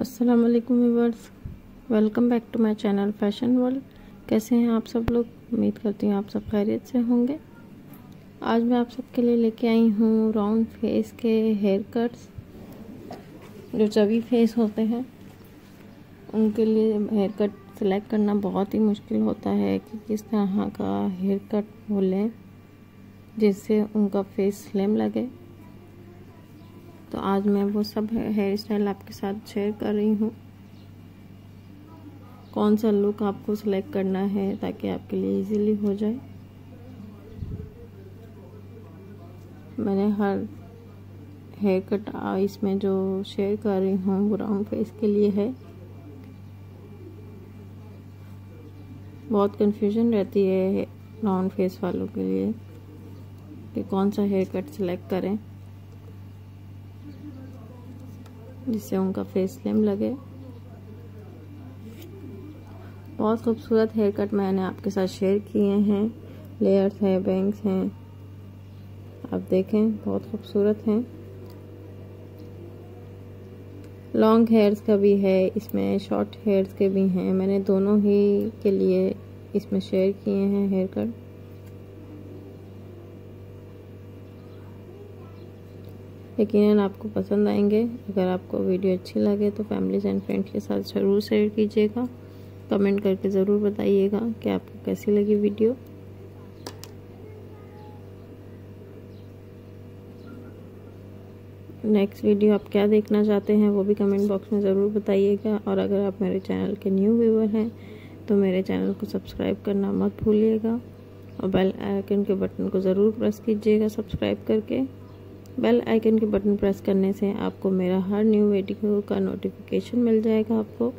अस्सलाम वालेकुम viewers welcome back to my channel fashion world कैसे हैं आप सब लोग? उम्मीद करती हूँ आप सब खैरियत से होंगे। आज मैं आप सबके लिए लेके आई हूँ राउंड फेस के हेयर कट्स जो चबी फेस होते हैं। उनके लिए हेयर कट सेलेक्ट करना बहुत ही मुश्किल होता है कि किस तरह का हेयर कट वो लें, जिससे उनका फेस स्लिम लगे। तो आज मैं वो सब हेयर स्टाइल आपके साथ शेयर कर रही हूँ। कौन सा लुक आपको सिलेक्ट करना है ताकि आपके लिए इजीली हो जाए? मैंने हर हेयर कट इसमें जो शेयर कर रही हूँ, वो राउंड फेस के लिए है। बहुत कंफ्यूजन रहती है राउंड फेस वालों के लिए कि कौन सा हेयर कट सिलेक्ट करें। जिससे उनका फेस स्लिम लगे। बहुत खूबसूरत हेयर कट मैंने आपके साथ शेयर किए हैं। लेयर्स हैं बैंग्स हैं। आप देखें, बहुत खूबसूरत हैं। लॉन्ग हेयर्स का भी है, इसमें शॉर्ट हेयर्स के भी हैं। मैंने दोनों ही के लिए इसमें शेयर किए हैं हेयर कट यकीन आपको पसंद आएँगे। अगर आपको वीडियो अच्छी लगे तो फैमिलीज़ एंड फ्रेंड्स के साथ ज़रूर शेयर कीजिएगा। कमेंट करके ज़रूर बताइएगा कि आपको कैसी लगी वीडियो। नेक्स्ट वीडियो आप क्या देखना चाहते हैं, वो भी कमेंट बॉक्स में ज़रूर बताइएगा। और अगर आप मेरे चैनल के न्यू व्यूवर हैं तो मेरे चैनल को सब्सक्राइब करना मत भूलिएगा। और बेल आइकन के बटन को ज़रूर प्रेस कीजिएगा सब्सक्राइब करके। बेल आइकन के बटन प्रेस करने से आपको मेरा हर न्यू वीडियो का नोटिफिकेशन मिल जाएगा आपको।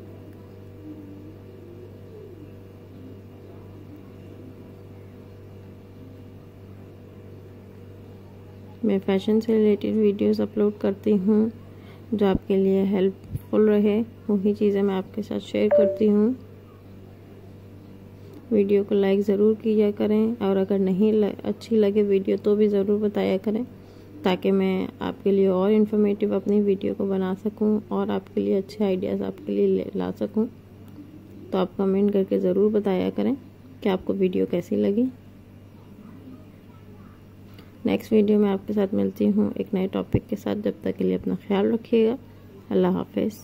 मैं फ़ैशन से रिलेटेड वीडियोस अपलोड करती हूँ, जो आपके लिए हेल्पफुल रहे, वही चीज़ें मैं आपके साथ शेयर करती हूँ। वीडियो को लाइक ज़रूर किया करें, और अगर नहीं अच्छी लगे वीडियो तो भी ज़रूर बताया करें। ताकि मैं आपके लिए और इन्फॉर्मेटिव अपनी वीडियो को बना सकूँ और आपके लिए अच्छे आइडियाज़ आपके लिए ला सकूँ। तो आप कमेंट करके ज़रूर बताया करें कि आपको वीडियो कैसी लगी। नेक्स्ट वीडियो में आपके साथ मिलती हूँ एक नए टॉपिक के साथ। जब तक के लिए अपना ख्याल रखिएगा। अल्लाह हाफिज़।